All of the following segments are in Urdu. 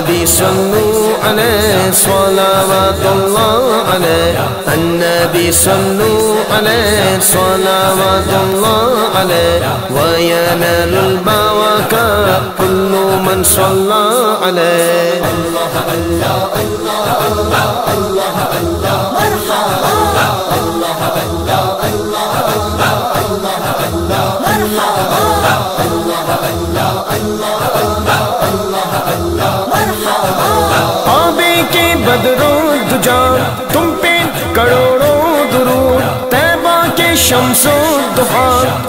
النبي صلوا عليه صلوات الله عليه. النبي صلوا عليه صلوات الله عليه. وينال البركة كل من صلى عليه. الله الله الله الله الله الله کے شمس دہا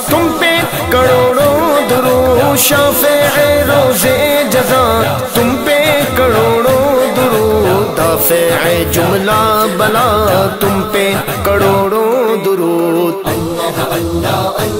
تم پہ کروڑوں درو شافع روز جزا تم پہ کروڑوں درو دافع جملہ بلا، تم پہ کروڑوں درود النبي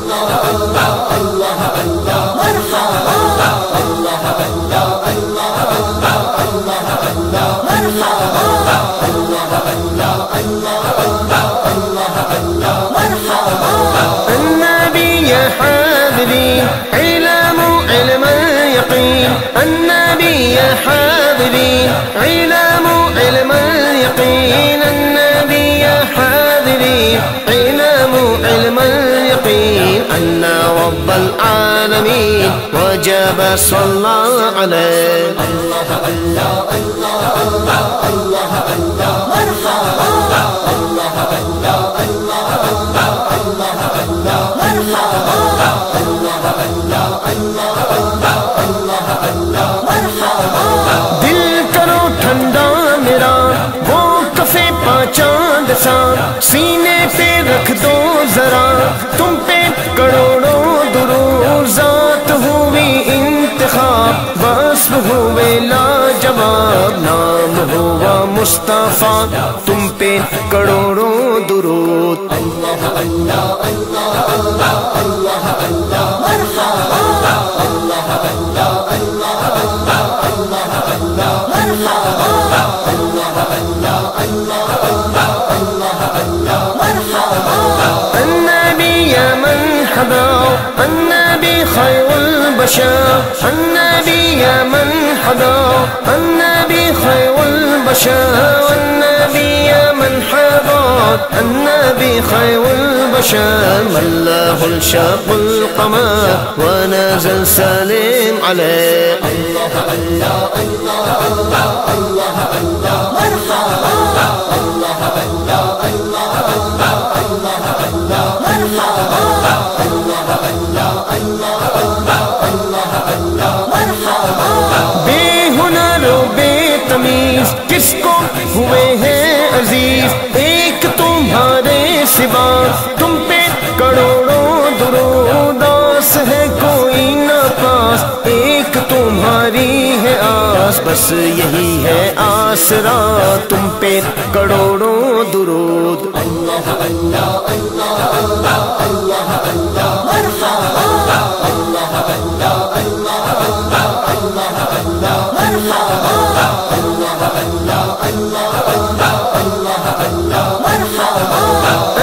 النبي يا حاضرين علم علم اليقين. النبي يا حاضرين علم علم اليقين. أن رب العالمين وجب صلى عليه. دل چاند سا سینے پہ رکھ دو ذرا۔ تم پہ کروڑوں درو ذات ہوئی انتخاب۔ وصف ہوئے لاجواب، نام ہوا مصطفیٰ۔ تم پہ کروڑوں درود۔ اللہ النبي خير البشر النبي يا من حضر. النبي خير البشر النبي يا من حضر. النبي خير البشر. من له الشاق القمر ونزل سليم عليه. بے بس یہی ہے آسرا، تم پہ کروڑوں درود۔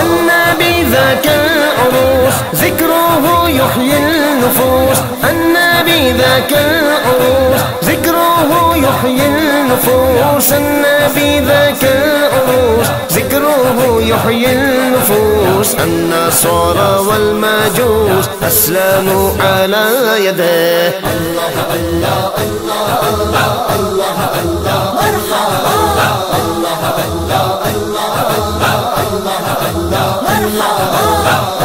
النبي ذاك العروس، ذكره يحيي النفوس. النبي ذاك العروس ذكره يحيي النفوس النبي ذاك العروس ذكره يحيي النفوس النصارى والمجوس أسلموا على يديه الله الله الله الله الله الله مرحبا الله الله الله الله الله الله مرحبا الله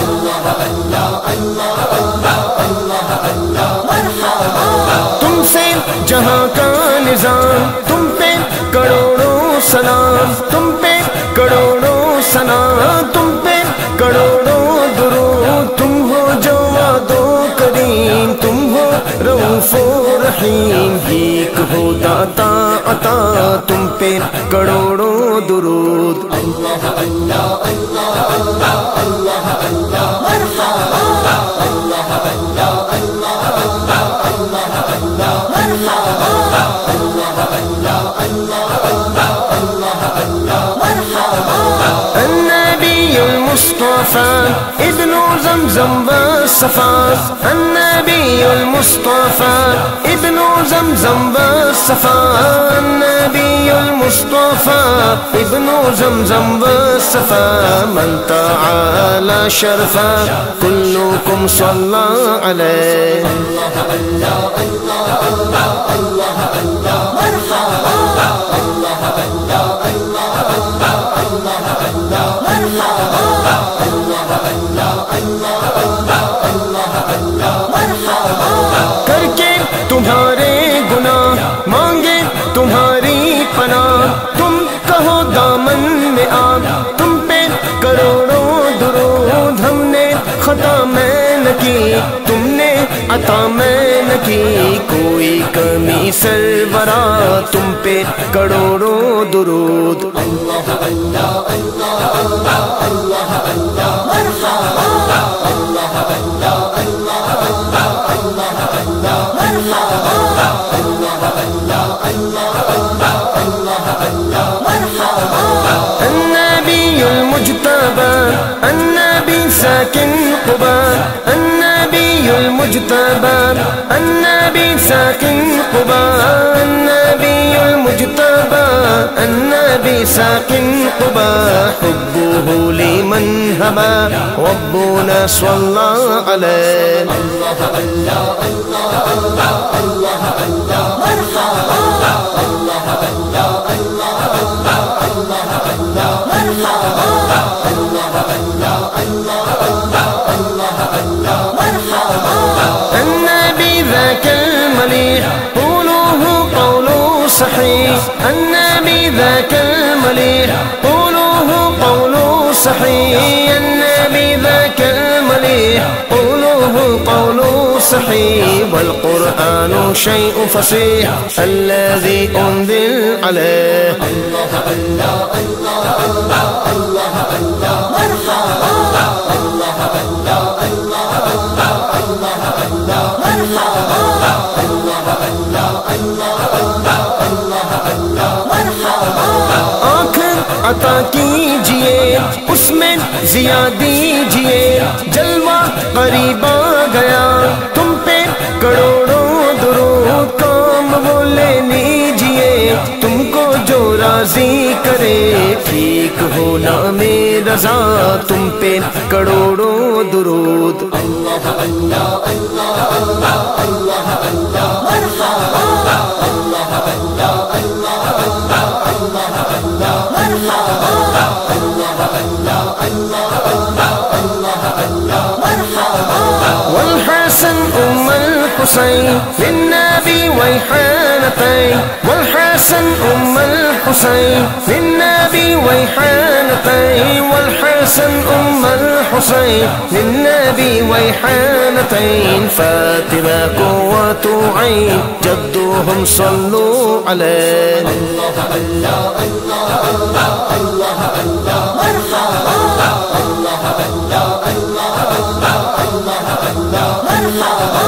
الله الله الله جہاں کا نظام، تم پہ کروڑوں سلام، تم پہ کروڑوں سلام، تم پہ کروڑوں درو تم ہو جو دو کریم، تم ہو روف و رحیم بھیک ہو داتا، عطا، تم پہ کروڑوں درود۔ مرحبا المصطفى ابن زمزم بالصفا النبي المصطفى ابن زمزم بالصفا النبي المصطفى ابن زمزم بالصفا من تعالى شرفا كلكم صلى عليه. الله الله الله الله کر کے تمہارے گناہ، مانگے تمہاری پناہ۔ تم کہو دامن میں آگ، تم پہ کروڑوں درود۔ ہم نے خطا میں نہ کی، تم نے عطا میں نہ کی۔ کوئی کمی سربرا تم پہ کروڑوں درود۔ النبي المجتبى النبي ساكن قبى النبي المجتبى النبي ساكن قبا حبه لمن هبى ربنا صلى عليه الله الله الله الله الله الله الله الله الله الله الله الله الله الله المليح قولوه قول صحيح النبي ذاك المليح قولوه قول صحيح النبي ذاك المليح قولوه قول صحيح والقرآن شيء فصيح. الذي أنزل عليه. الله الله الله الله الله الله. الله الله الله الله الله الله. مرحبا. عطا کیجیے، اس میں ضیا دیجیے۔ جلوہ قریب آ گیا، تم پہ کروڑوں درود کام وہ لے لیجیے۔ تم کو جو راضی کرے، ٹھیک ہونا میں رضا۔ تم پہ کروڑوں درود۔ والحسن أم الحسين للنبي ويحانتي والحسن أم الحسين. للنبي ويحانتي والحسن أم الحسين. للنبي ويحانتين فاتنا قوة عين. جدهم صلوا عليه. الله الله الله الله الله الله الله الله الله الله الله الله مرحبا.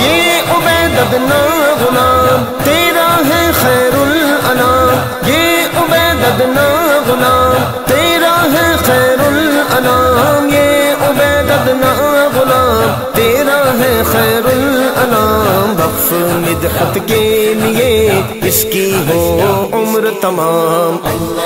یہ عبید ادنا غلام، تیرا ہے خیر الانام۔ یہ عبید ادنا غلام، تیرا ہے خیر الانام۔ یہ عبید ادنا غلام، تیرا ہے خیر الانام۔ وقف مدحت کے لیے اس کی ہو عمر تمام۔ اللہ